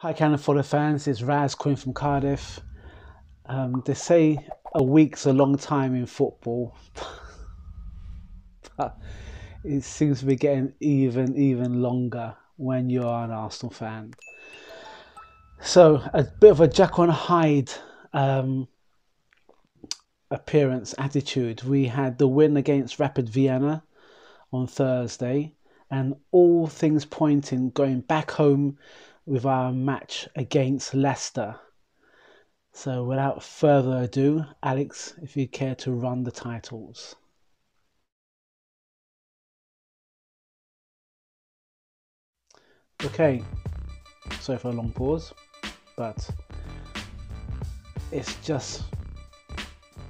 Hi, Cannon Fodder fans. It's Raz Quinn from Cardiff. Um, they say a week's a long time in football, it seems to be getting even even longer when you are an Arsenal fan. So a bit of a Jekyll and Hyde um, appearance attitude. We had the win against Rapid Vienna on Thursday, and all things pointing going back home with our match against Leicester. So, without further ado, Alex, if you care to run the titles. Okay, sorry for a long pause, but it's just,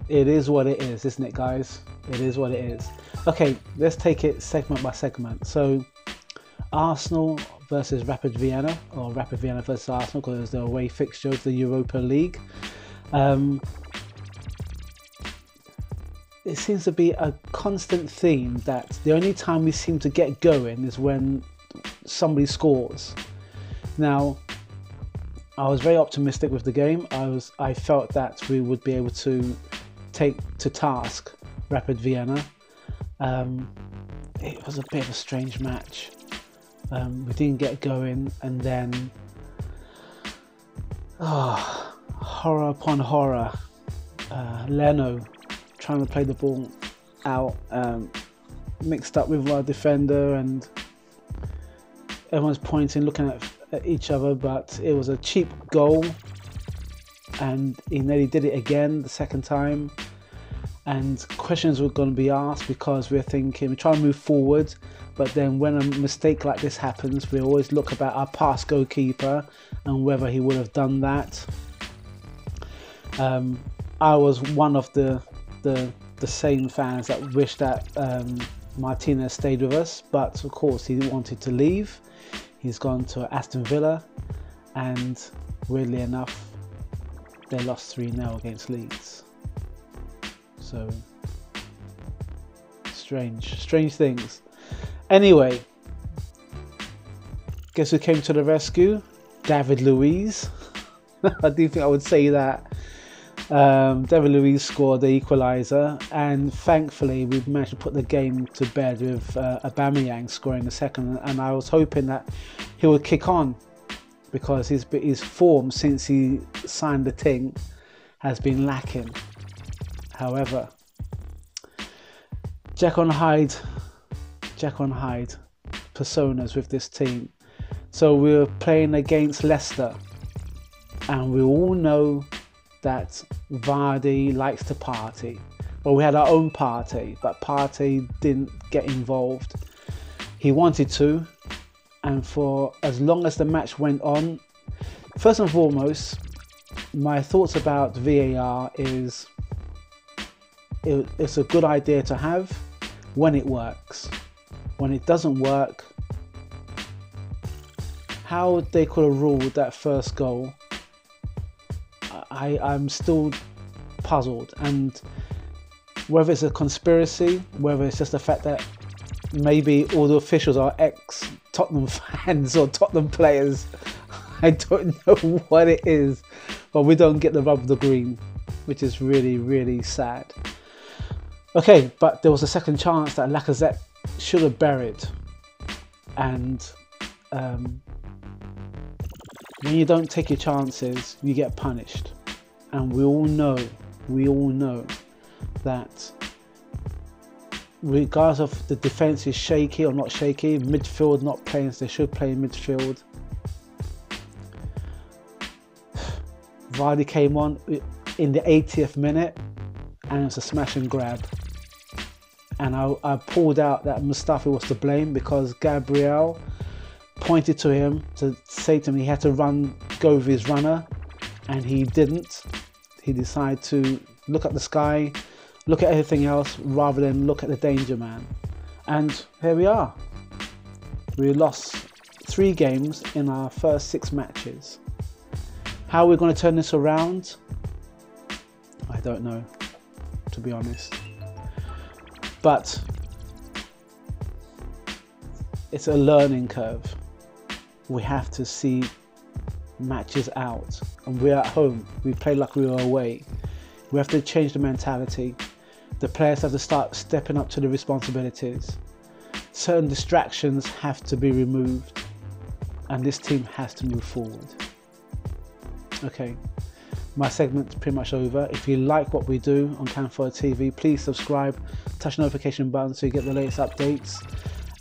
it is what it is, isn't it, guys? It is what it is. Okay, let's take it segment by segment. So, Arsenal versus Rapid Vienna, or Rapid Vienna versus Arsenal, because it's the away fixture of the Europa League. Um, it seems to be a constant theme that the only time we seem to get going is when somebody scores. Now, I was very optimistic with the game. I was, I felt that we would be able to take to task Rapid Vienna. Um, it was a bit of a strange match. Um, we didn't get going, and then oh, horror upon horror. Uh, Leno trying to play the ball out, um, mixed up with our defender, and everyone's pointing, looking at, at each other. But it was a cheap goal, and he nearly did it again the second time and questions were going to be asked because we're thinking we're trying to move forward but then when a mistake like this happens we always look about our past goalkeeper and whether he would have done that. Um, I was one of the the the same fans that wish that um, Martinez stayed with us but of course he wanted to leave. He's gone to Aston Villa and weirdly enough they lost 3-0 against Leeds so strange, strange things. Anyway, guess who came to the rescue? David Luiz. I do think I would say that. Um, David Luiz scored the equaliser, and thankfully we managed to put the game to bed with uh, Aubameyang scoring the second. And I was hoping that he would kick on because his his form since he signed the thing has been lacking. However, Jekyll and Hyde, Jekyll and Hyde personas with this team. So we were playing against Leicester, and we all know that Vardy likes to party. Well, we had our own party, but Partey didn't get involved. He wanted to, and for as long as the match went on, first and foremost, my thoughts about VAR is it, it's a good idea to have when it works. When it doesn't work, how they could have ruled that first goal, I, I'm still puzzled. And whether it's a conspiracy, whether it's just the fact that maybe all the officials are ex Tottenham fans or Tottenham players, I don't know what it is, but we don't get the rub of the green, which is really, really sad. Okay, but there was a second chance that Lacazette should have buried. And um, when you don't take your chances, you get punished. And we all know, we all know that regardless of the defense is shaky or not shaky, midfield not playing as they should play in midfield. Vardy came on in the 80th minute and it was a smash and grab and I, I pulled out that Mustafi was to blame because Gabriel pointed to him to say to him he had to run, go with his runner, and he didn't. He decided to look at the sky, look at everything else rather than look at the danger man. And here we are. We lost three games in our first six matches. How are we going to turn this around? I don't know, to be honest. But it's a learning curve. We have to see matches out and we're at home. We play like we were away. We have to change the mentality. The players have to start stepping up to the responsibilities. Certain distractions have to be removed and this team has to move forward. Okay, my segment's pretty much over. If you like what we do on Cannon Fodder TV, please subscribe, touch the notification button so you get the latest updates.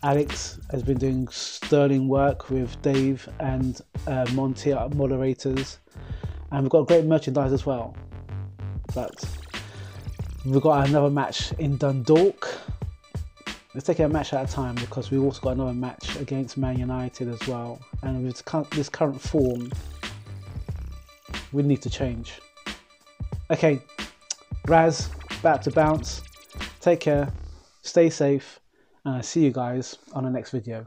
Alex has been doing sterling work with Dave and uh, Monty, our moderators, and we've got great merchandise as well. But we've got another match in Dundalk. Let's take a match at a time because we've also got another match against Man United as well. And with this current form, we need to change. Okay, Raz, about to bounce. Take care, stay safe, and I'll see you guys on the next video.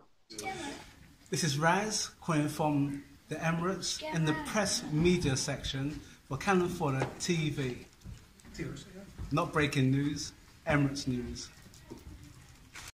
This is Raz calling from the Emirates in the press media section for Cannon Fodder TV. Not breaking news, Emirates news.